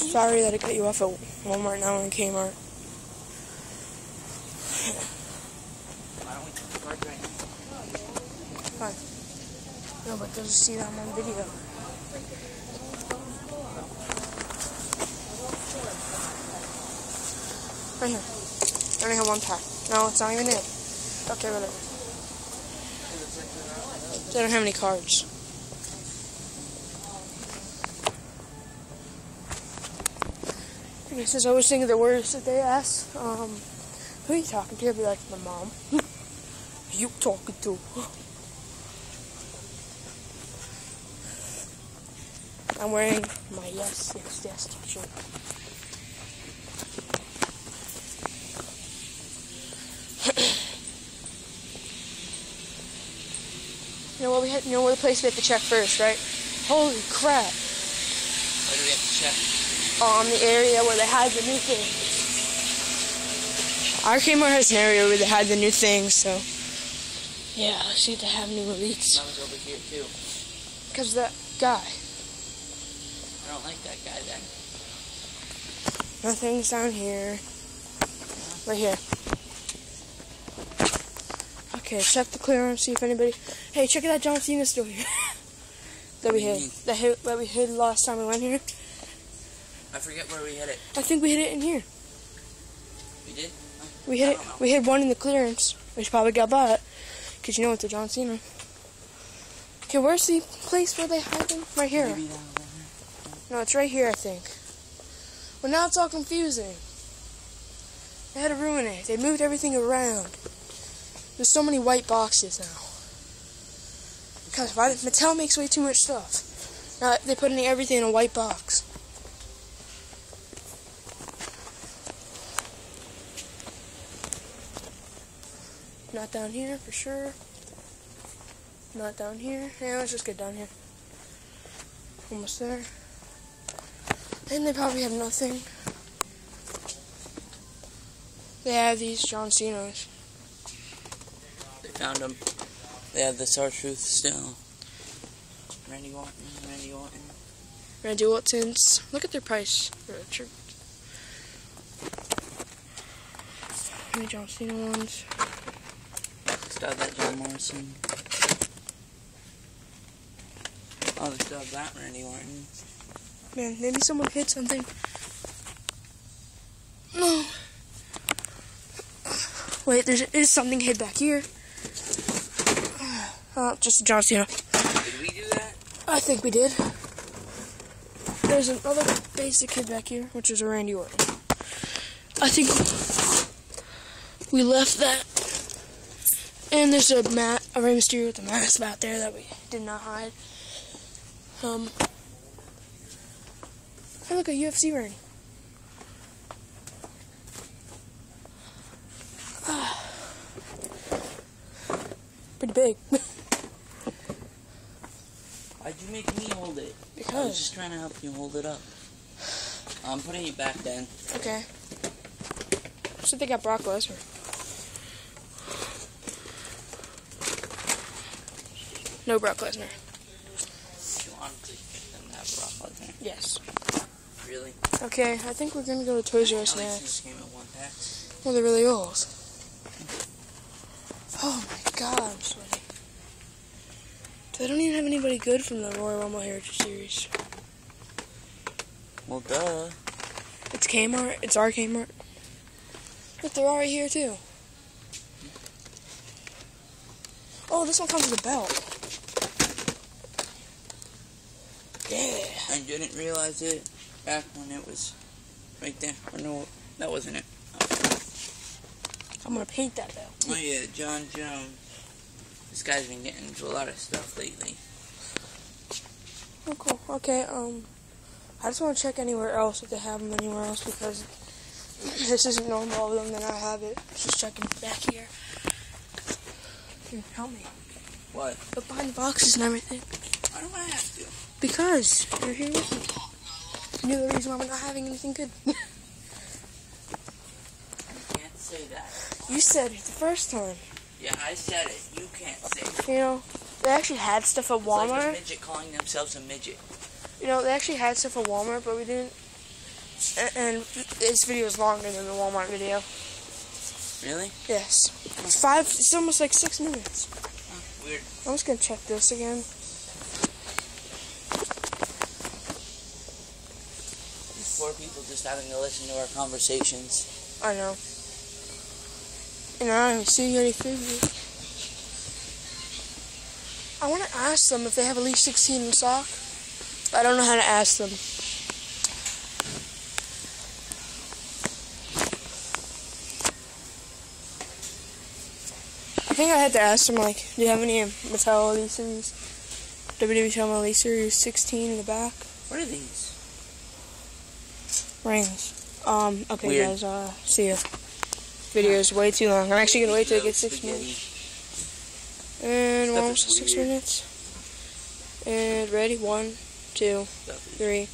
Sorry that I cut you off at Walmart now in Kmart. Why? No, but they'll see that I'm video. Right here. I only have one pack. No, it's not even it. Okay, whatever. They don't have any cards. Okay, since I was thinking the words that they ask, um, who are you talking to? I'd be like, my mom. you talking to? I'm wearing my yes, yes, yes t-shirt. you know what we had? You know what the place we have to check first, right? Holy crap! Where do we have to check? On the area where they had the new things. Our Kmart has an area where they had the new things, so yeah, let's see if they have new elites. I was over here too. Cause that guy, I don't like that guy then. nothing's down here. Right here. Okay, check the clearance, see if anybody. Hey, check out that John Cena still here. that we hid. That hit that we hid last time we went here. I forget where we hit it. I think we hid it in here. We did? We hid I it. know. We hid one in the clearance, which probably got bought. Cause you know it's a John Cena. Okay, where's the place where they hide them? Right here. No, it's right here, I think. Well, now it's all confusing. They had to ruin it. They moved everything around. There's so many white boxes now. Because Mattel makes way too much stuff. Now they put in everything in a white box. Not down here for sure. Not down here. Yeah, let's just get down here. Almost there. And they probably have nothing. They have these John Cena's. They found them. They have the Star Truth still. Randy Orton, Randy Orton. Randy Orton's. Look at their price for a shirt. John Cena ones? Have that John Morrison. Oh, still have that Randy Orton. Man, maybe someone hit something. No. Wait, there's something hid back here. Uh, just John Cena. Did we do that? I think we did. There's another basic kid back here, which is a Randy Orton. I think we left that. And there's a mat, a Rey Mysterio with a mask out there that we did not hide. Um. Hey, look, a UFC ring. Pretty big. Why'd you make me hold it? Because. I was just trying to help you hold it up. I'm putting it back then. Okay. So they got Brock Lesnar. No Brock Lesnar. You honestly picked them have Brock Lesnar. Yes. Really? Okay, I think we're gonna go to Toys R Us next. these came in one pack. Well, they're really old. Oh my god, I'm sweaty. They don't even have anybody good from the Royal Rumble Heritage Series. Well, duh. It's Kmart. It's our Kmart. Look, they're right here too. Oh, this one comes with a belt. Yeah. I didn't realize it back when it was right there. Oh, no, that wasn't it. I'm gonna paint that though. Oh yeah, Jon Jones. This guy's been getting into a lot of stuff lately. Oh, cool. Okay, um, I just want to check anywhere else if they have them anywhere else because this isn't normal of them, then I have it. Just checking back here. Here, help me. What? Look behind the boxes and everything. Why do I? Because you're here with me. You know the reason why we're not having anything good. You can't say that. you said it the first time. Yeah, I said it. You can't say it. You know, they actually had stuff at It's like a Walmart. midget calling themselves a midget. You know, they actually had stuff at Walmart, but we didn't. And this video is longer than the Walmart video. Really? Yes. It's five, it's almost like six minutes. Weird. I'm just gonna check this again. Poor people just having to listen to our conversations. I know. And I don't see any food. I want to ask them if they have at least 16 in stock. I don't know how to ask them. I think I had to ask them, like, do you have any Mattel Elite Series? WWE Mattel Elite Series 16 in the back? What are these? Rings. Um, okay, Weird. guys, uh, see ya. Video is way too long. I'm actually gonna wait till it gets six minutes. And we're almost six minutes. And ready? One, two, three,